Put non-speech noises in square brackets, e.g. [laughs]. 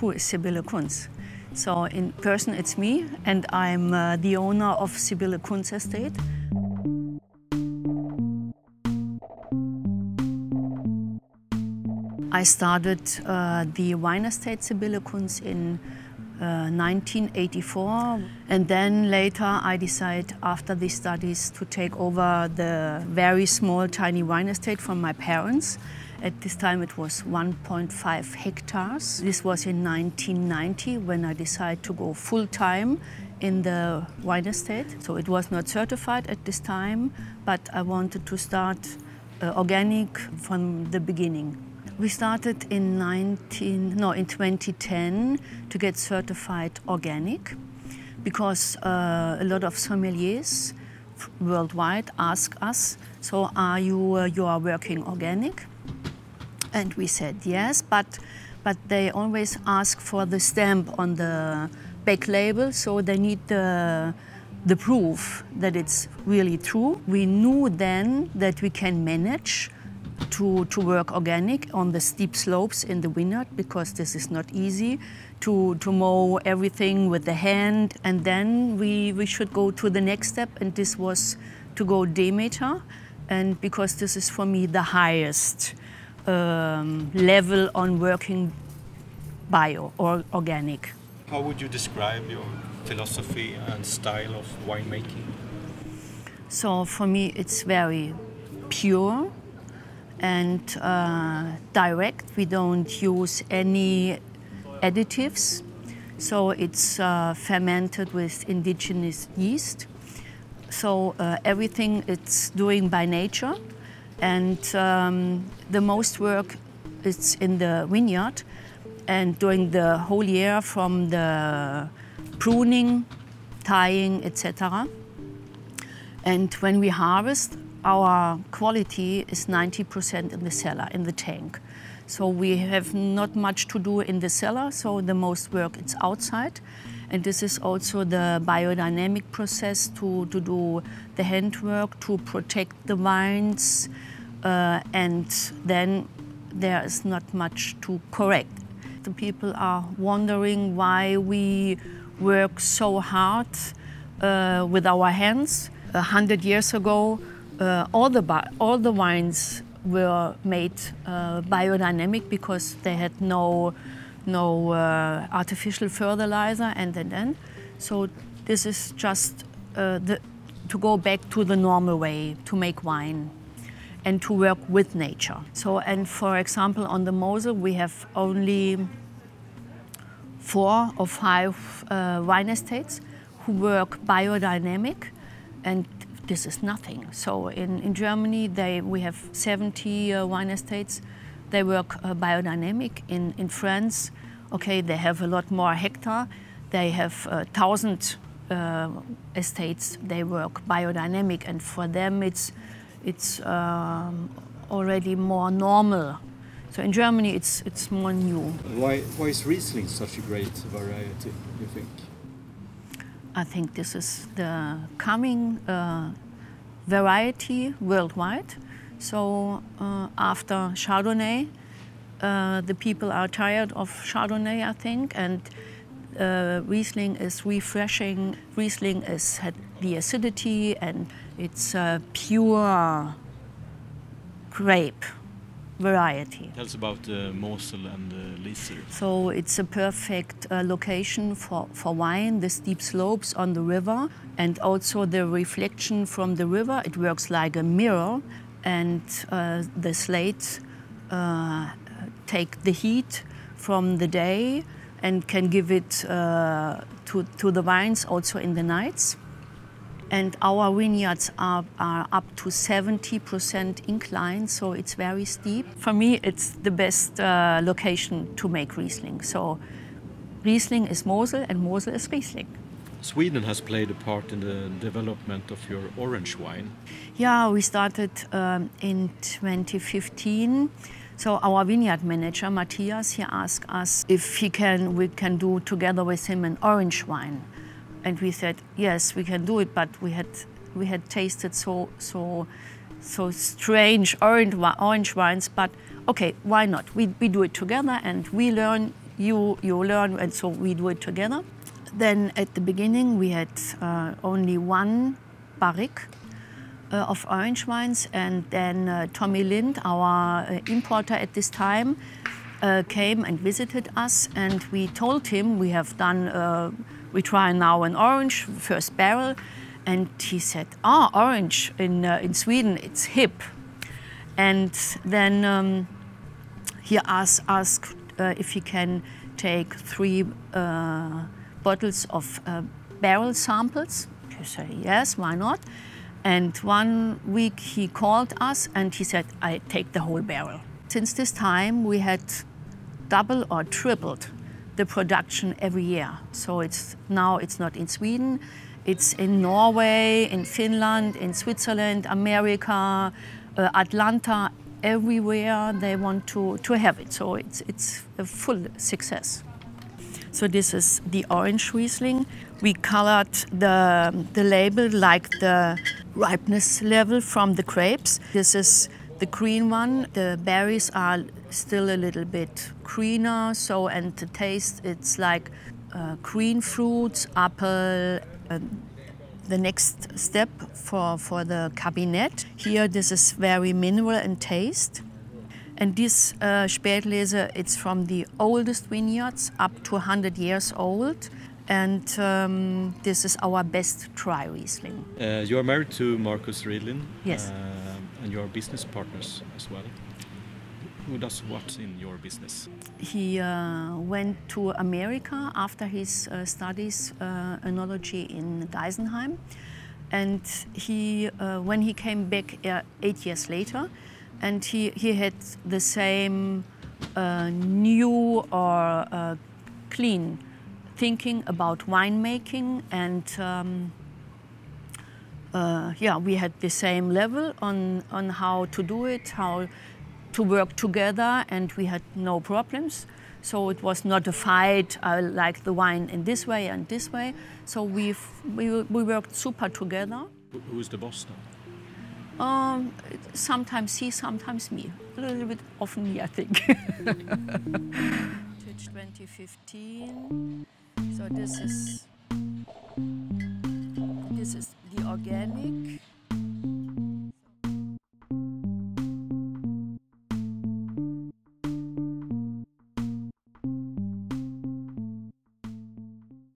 who is Sybille Kuntz. So in person it's me and I'm uh, the owner of Sybille Kuntz Estate. I started uh, the wine estate Sybille Kuntz in uh, 1984 and then later I decided after the studies to take over the very small tiny wine estate from my parents. At this time it was 1.5 hectares. This was in 1990 when I decided to go full time in the wine estate. So it was not certified at this time, but I wanted to start uh, organic from the beginning. We started in 19, no, in 2010 to get certified organic because uh, a lot of sommeliers worldwide ask us, so are you, uh, you are working organic? And we said yes, but, but they always ask for the stamp on the back label, so they need the, the proof that it's really true. We knew then that we can manage to, to work organic on the steep slopes in the vineyard because this is not easy to, to mow everything with the hand. And then we, we should go to the next step, and this was to go Demeter. And because this is for me the highest um, level on working bio or organic. How would you describe your philosophy and style of winemaking? So for me, it's very pure and uh, direct. We don't use any additives. So it's uh, fermented with indigenous yeast. So uh, everything it's doing by nature. And um, the most work is in the vineyard and during the whole year from the pruning, tying, etc. And when we harvest, our quality is 90% in the cellar, in the tank. So we have not much to do in the cellar, so the most work is outside. And this is also the biodynamic process to, to do the handwork, to protect the vines, uh, and then there is not much to correct. The people are wondering why we work so hard uh, with our hands. A hundred years ago, uh, all, the all the wines were made uh, biodynamic because they had no, no uh, artificial fertilizer and then. So this is just uh, the, to go back to the normal way to make wine and to work with nature. So, and for example, on the Mosel, we have only four or five uh, wine estates who work biodynamic and this is nothing. So in, in Germany, they, we have 70 uh, wine estates. They work uh, biodynamic. In, in France, okay, they have a lot more hectare. They have uh, 1,000 uh, estates. They work biodynamic, and for them, it's, it's um, already more normal. So in Germany, it's, it's more new. Why, why is Riesling such a great variety, you think? I think this is the coming uh, variety worldwide. So uh, after Chardonnay, uh, the people are tired of Chardonnay, I think, and uh, Riesling is refreshing. Riesling is had the acidity and it's a pure grape variety. Tell us about the uh, Mosel and the Lieser. So it's a perfect uh, location for, for wine, the steep slopes on the river and also the reflection from the river. It works like a mirror and uh, the slates uh, take the heat from the day and can give it uh, to, to the vines also in the nights and our vineyards are, are up to 70% incline, so it's very steep. For me, it's the best uh, location to make Riesling. So Riesling is Mosel and Mosel is Riesling. Sweden has played a part in the development of your orange wine. Yeah, we started um, in 2015. So our vineyard manager, Matthias, he asked us if he can, we can do together with him an orange wine. And we said, yes, we can do it, but we had, we had tasted so, so, so strange orange, orange wines, but okay, why not? We, we do it together and we learn you you learn, and so we do it together. Then at the beginning we had uh, only one barrique uh, of orange wines, and then uh, Tommy Lind, our uh, importer at this time, uh, came and visited us, and we told him we have done, uh, we try now an orange first barrel, and he said, "Ah, orange in in Sweden, it's hip," and then um, he asked asked if he can take three bottles of barrel samples. We say yes, why not? And one week he called us and he said, I take the whole barrel. Since this time, we had double or tripled the production every year. So it's now it's not in Sweden, it's in Norway, in Finland, in Switzerland, America, uh, Atlanta, everywhere they want to, to have it. So it's, it's a full success. So this is the orange Riesling. We colored the, the label like the ripeness level from the grapes. This is the green one. The berries are still a little bit greener, so and the taste it's like uh, green fruits, apple. The next step for, for the Kabinett. Here this is very mineral in taste. And this uh, Spätlese, it's from the oldest vineyards, up to 100 years old. And um, this is our best dry Riesling. Uh, you are married to Marcus Riedlin. Yes. Uh, and you are business partners as well. Who does what in your business? He uh, went to America after his uh, studies uh, enology in Geisenheim. And he, uh, when he came back eight years later, and he, he had the same uh, new or uh, clean thinking about winemaking and um, uh, yeah we had the same level on on how to do it how to work together and we had no problems. So it was not a fight I like the wine in this way and this way. So we we we worked super together. Who's the boss now um, sometimes he, sometimes me. A little bit often me, I think. [laughs] 2015. So this is this is the organic